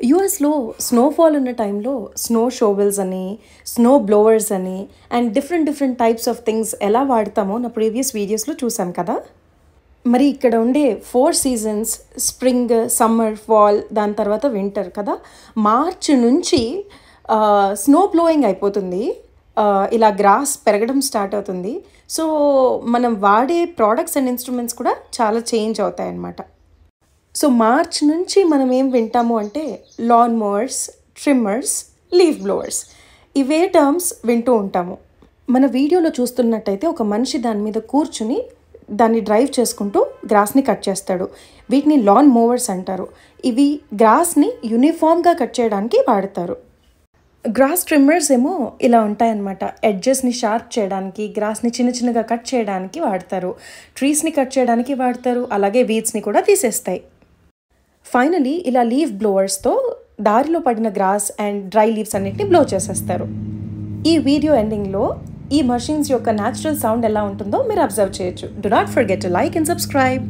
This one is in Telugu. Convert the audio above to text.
యూఎస్లో స్నోఫాల్ ఉన్న టైంలో స్నో షోవెల్స్ అని స్నో బ్లోవర్స్ అని and different different types of things ఎలా వాడతామో నా ప్రీవియస్ వీడియోస్లో చూసాం కదా? మరి ఇక్కడ ఉండే four seasons spring summer fall దాని తర్వాత వింటర్ కదా? మార్చ్ నుంచి స్నో బ్లోయింగ్ అయిపోతుంది. ఇలా గ్రాస్ పెరగడం స్టార్ట్ అవుతుంది. సో మనం వాడే ప్రోడక్ట్స్ అండ్ ఇన్స్ట్రుమెంట్స్ కూడా చాలా చేంజ్ అవుతాయి అన్నమాట సో మార్చ్ నుంచి మనం ఏం వింటాము అంటే lawn mowers trimmers leaf blowers ఇవే టర్మ్స్ వింటూ ఉంటాము. మన వీడియోలో చూస్తున్నట్టయితే ఒక మనిషి దాని మీద కూర్చుని దాన్ని డ్రైవ్ చేసుకుంటూ గ్రాస్ని కట్ చేస్తాడు. వీటిని లాన్ మోవర్స్ అంటారు. ఇవి గ్రాస్ని యూనిఫామ్గా కట్ చేయడానికి వాడతారు. గ్రాస్ ట్రిమ్మర్స్ ఏమో ఇలా ఉంటాయన్నమాట. ఎడ్జెస్ని షార్ప్ చేయడానికి గ్రాస్ని చిన్న చిన్నగా కట్ చేయడానికి వాడతారు. ట్రీస్ని కట్ చేయడానికి వాడతారు. అలాగే వీడ్స్ని కూడా తీసేస్తాయి. ఫైనలీ ఇలా లీఫ్ బ్లోవర్స్తో దారిలో పడిన గ్రాస్ అండ్ డ్రై లీవ్స్ అన్నిటిని బ్లో చేసేస్తారు. ఈ వీడియో ఎండింగ్లో ఈ మషిన్స్ యొక్క న్యాచురల్ సౌండ్ ఎలా ఉంటుందో మీరు అబ్జర్వ్ చేయొచ్చు. Do not forget like and subscribe